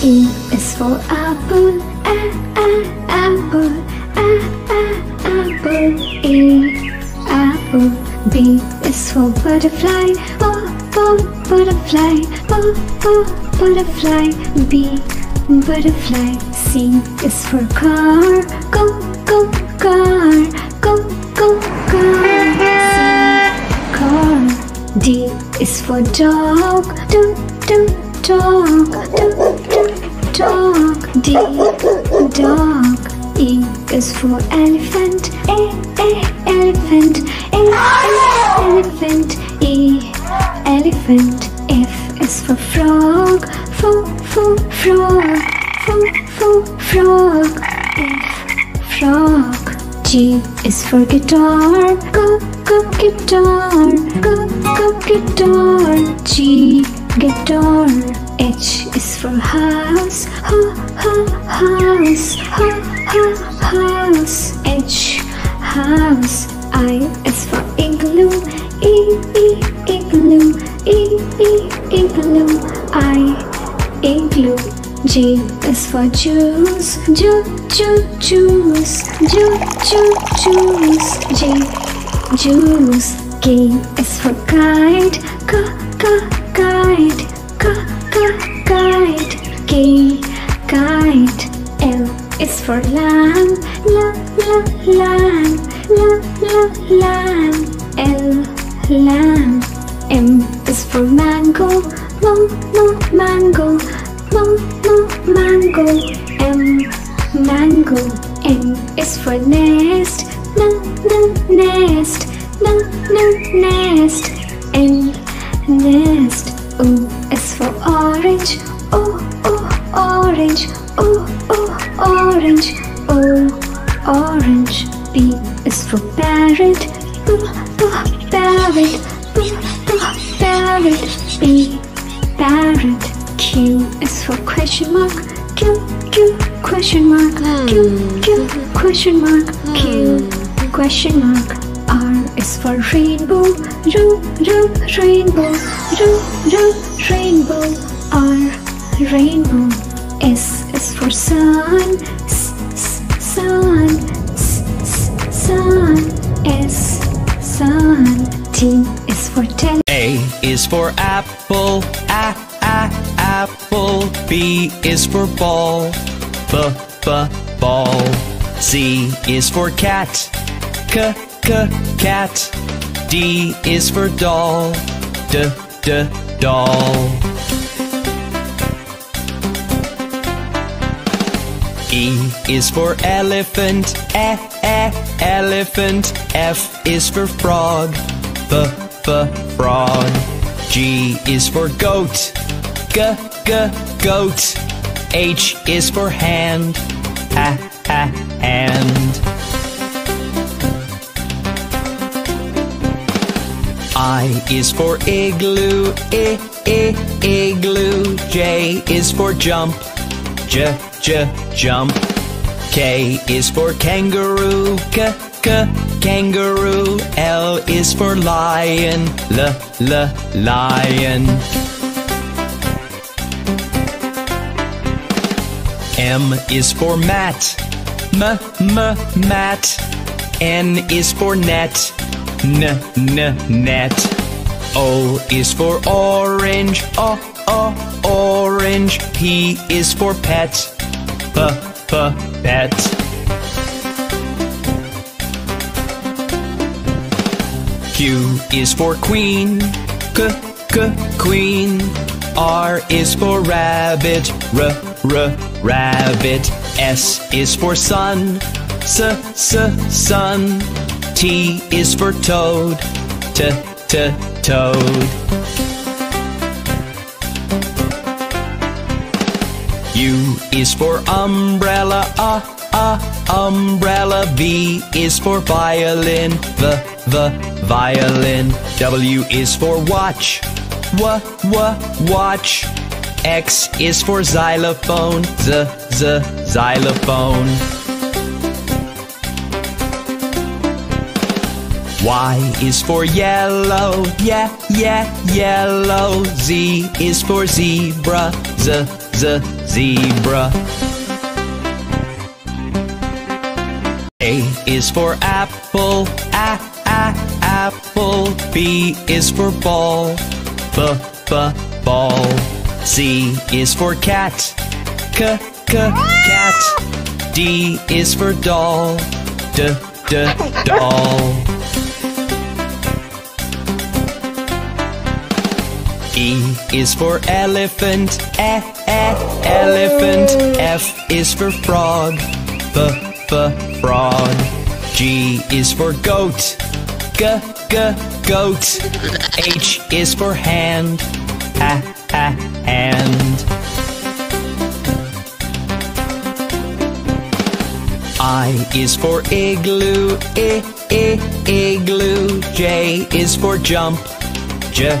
E is for apple, a a apple, a a apple. E apple. B is for butterfly, b b butterfly, b b butterfly. B butterfly. C is for car, go go car, go go car. C car. D is for dog, do do dog, do. D dog. E is for elephant, a a elephant, a a elephant. E elephant. F is for frog, f f frog, f f frog. F frog. G is for guitar, go go guitar, go go guitar. G house, ha ha house. H house. I is for igloo, e e igloo, e e igloo. I igloo. J is for juice, ju ju juice, ju ju juice. J juice. K is for kite, k k kite, k k kite. K kite. L is for lamb, la la lamb, la la lamb. L lamb. M is for mango, mo mo mango, mo mo mango. M mango. N is for nest, n n nest, n n nest. Orange, o orange. P is for parrot, p p parrot, p p parrot. P parrot. Q is for question mark, Q Q question mark, Q hmm. Q question mark, Q hmm. question mark. R is for rainbow, R R rainbow, R R rainbow. R rainbow. S is for sun, S S sun, S S sun. S sun. T is for ten. A is for apple, a a apple. B is for ball, b b ball. C is for cat, c c cat. D is for doll, d d doll. E is for elephant, e e elephant. F is for frog, f f frog. G is for goat, g g goat. H is for hand, ha ha hand. I is for igloo, I I igloo. J is for jump, j j jump. K is for kangaroo, k k kangaroo. L is for lion, l l lion. M is for mat, m m mat. N is for net, n n net. O is for orange, o o orange. P is for pet, p p pet. Q is for queen, k k queen. R is for rabbit, r r rabbit. S is for sun, s s sun. T is for toad, t t toad. Is for umbrella, uh, uh, umbrella. V is for violin, the, the, violin. W is for watch, w, w, watch. X is for xylophone, z, z, xylophone. Y is for yellow, yeah, yeah, yellow. Z is for zebra, z, z, zebra. A is for apple, a a apple. B is for ball, b b ball. C is for cat, c c cat. D is for doll, d d doll. E is for elephant, e e elephant. F is for frog, f f frog. G is for goat, g g goat. H is for hand, ha ha hand. I is for igloo, I I igloo. J is for jump, j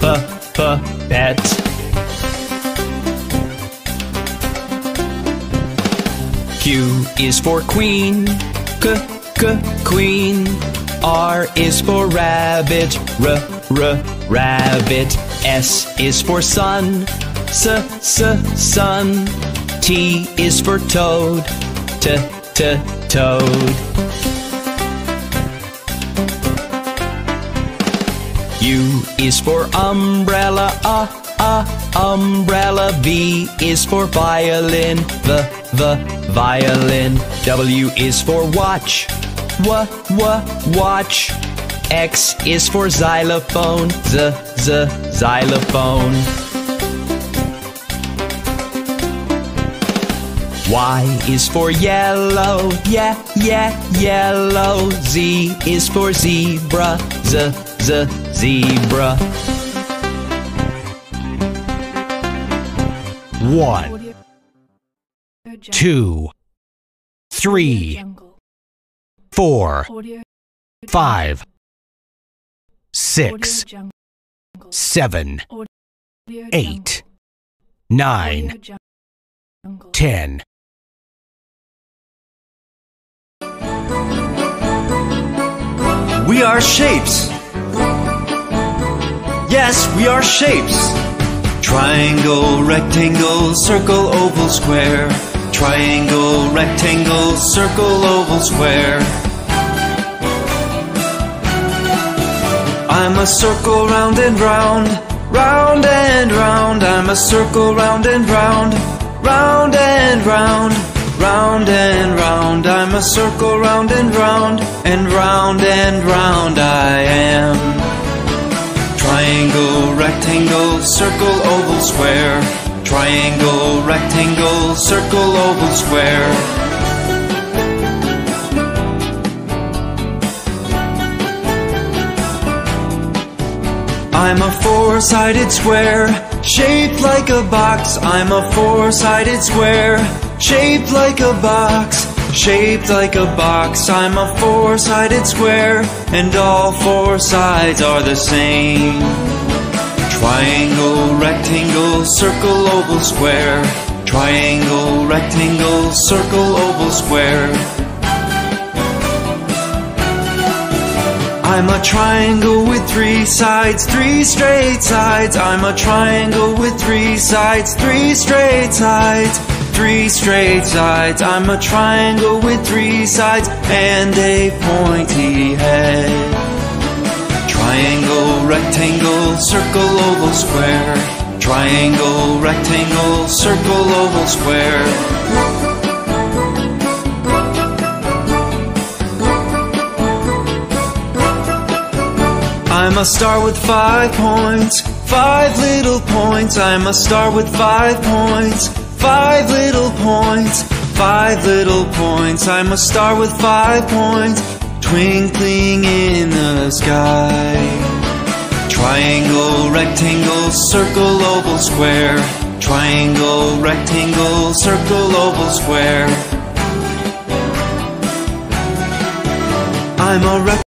p p pet. Q is for queen, k k queen. R is for rabbit, r r rabbit. S is for sun, s s sun. T is for toad, t t toad. U is for umbrella, uh, uh, umbrella. V is for violin, v, v, violin. W is for watch, w, w, watch. X is for xylophone, z, z, xylophone. Y is for yellow, yeah, yeah, yellow. Z is for zebra, z, z, zebra. One, two, three, four, five, six, seven, eight, nine, ten. We are shapes. Yes, we are shapes. Triangle, rectangle, circle, oval, square. Triangle, rectangle, circle, oval, square. I'm a circle round and round, round and round. I'm a circle round and round, round and round, round and round. I'm a circle round and round, and round and round I am. Triangle, rectangle, circle, oval, square. Triangle, rectangle, circle, oval, square. I'm a four-sided square, shaped like a box. I'm a four-sided square, shaped like a box, shaped like a box. I'm a four-sided square, and all four sides are the same. Triangle, rectangle, circle, oval, square. Triangle, rectangle, circle, oval, square. I'm a triangle with three sides, three straight sides. I'm a triangle with three sides, three straight sides, three straight sides. I'm a triangle with three sides and a pointy head. Triangle, rectangle, circle, oval, square. Triangle, rectangle, circle, oval, square. I'm a star with five points, five little points. I'm a star with five points, five little points, five little points. I'm a star with five points, twinkling in the sky. Triangle, rectangle, circle, oval, square. Triangle, rectangle, circle, oval, square. I'm a